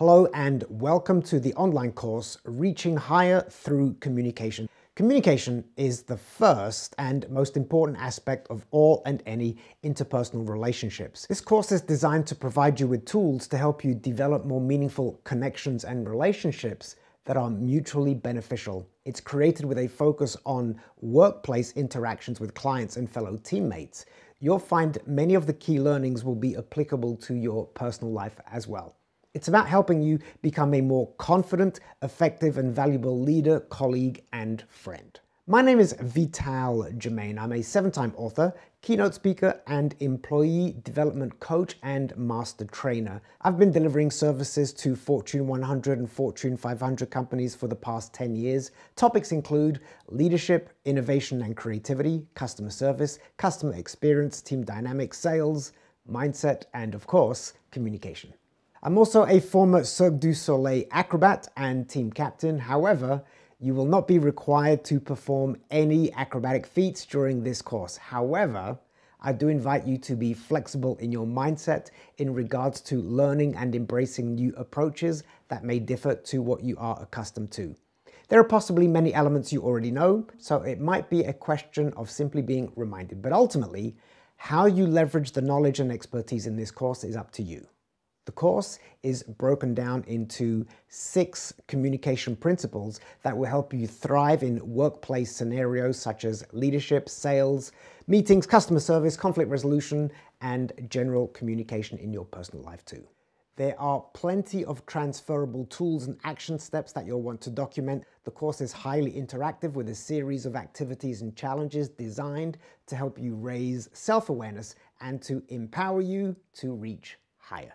Hello and welcome to the online course Reaching Higher Through Communication. Communication is the first and most important aspect of all and any interpersonal relationships. This course is designed to provide you with tools to help you develop more meaningful connections and relationships that are mutually beneficial. It's created with a focus on workplace interactions with clients and fellow teammates. You'll find many of the key learnings will be applicable to your personal life as well. It's about helping you become a more confident, effective, and valuable leader, colleague, and friend. My name is Vital Germaine. I'm a seven time author, keynote speaker, and employee development coach and master trainer. I've been delivering services to Fortune 100 and Fortune 500 companies for the past 10 years. Topics include leadership, innovation and creativity, customer service, customer experience, team dynamics, sales, mindset, and of course, communication. I'm also a former Cirque du Soleil acrobat and team captain. However, you will not be required to perform any acrobatic feats during this course. However, I do invite you to be flexible in your mindset in regards to learning and embracing new approaches that may differ to what you are accustomed to. There are possibly many elements you already know, so it might be a question of simply being reminded. But ultimately, how you leverage the knowledge and expertise in this course is up to you. The course is broken down into six communication principles that will help you thrive in workplace scenarios such as leadership, sales, meetings, customer service, conflict resolution, and general communication in your personal life too. There are plenty of transferable tools and action steps that you'll want to document. The course is highly interactive with a series of activities and challenges designed to help you raise self-awareness and to empower you to reach higher.